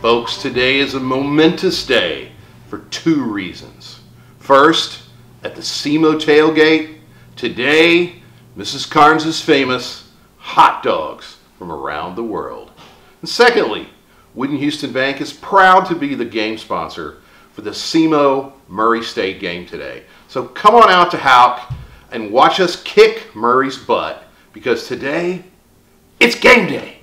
Folks, today is a momentous day for two reasons. First, at the SEMO tailgate, today, Mrs. Karnes' is famous hot dogs from around the world. And secondly, Wood & Huston Bank is proud to be the game sponsor for the SEMO Murray State game today. So come on out to Houck and watch us kick Murray's butt because today it's game day.